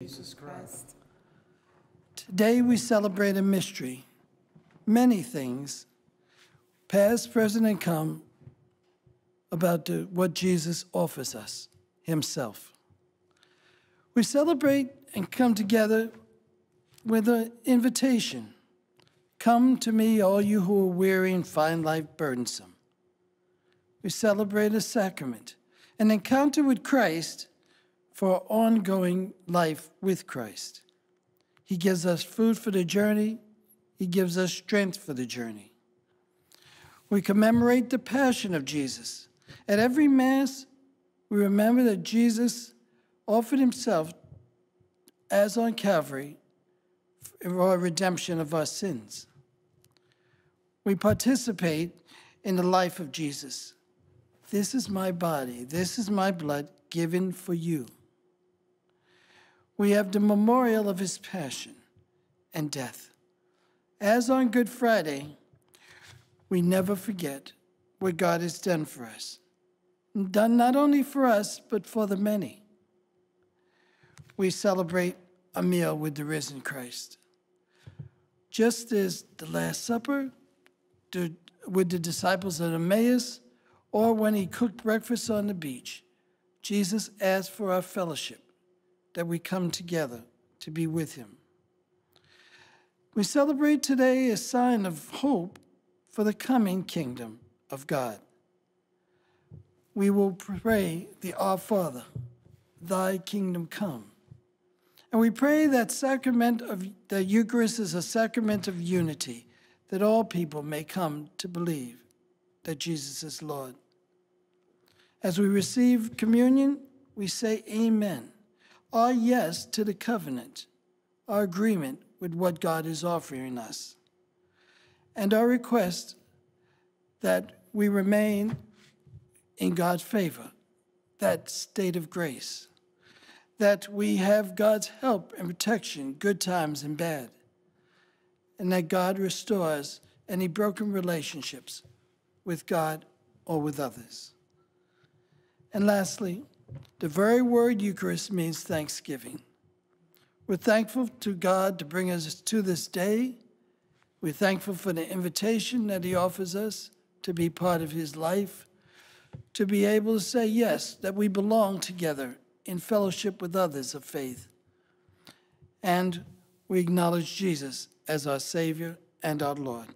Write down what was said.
Jesus Christ. Today we celebrate a mystery. Many things, past, present, and come, about the, what Jesus offers us himself. We celebrate and come together with an invitation. Come to me, all you who are weary and find life burdensome. We celebrate a sacrament, an encounter with Christ for ongoing life with Christ. He gives us food for the journey, He gives us strength for the journey. We commemorate the passion of Jesus. At every Mass, we remember that Jesus offered Himself as on Calvary for redemption of our sins. We participate in the life of Jesus. This is my body, this is my blood given for you. We have the memorial of his passion and death. As on Good Friday, we never forget what God has done for us. Done not only for us, but for the many. We celebrate a meal with the risen Christ. Just as the Last Supper with the disciples at Emmaus, or when he cooked breakfast on the beach, Jesus asked for our fellowship, that we come together to be with him. We celebrate today a sign of hope for the coming kingdom of God. We will pray the Our Father, thy kingdom come. And we pray that sacrament of the Eucharist is a sacrament of unity, that all people may come to believe that Jesus is Lord. As we receive communion, we say amen, our yes to the covenant, our agreement with what God is offering us, and our request that we remain in God's favor, that state of grace, that we have God's help and protection, good times and bad, and that God restores any broken relationships with God or with others. And lastly, the very word Eucharist means thanksgiving. We're thankful to God to bring us to this day. We're thankful for the invitation that He offers us to be part of His life, to be able to say, yes, that we belong together in fellowship with others of faith. And we acknowledge Jesus as our Savior and our Lord.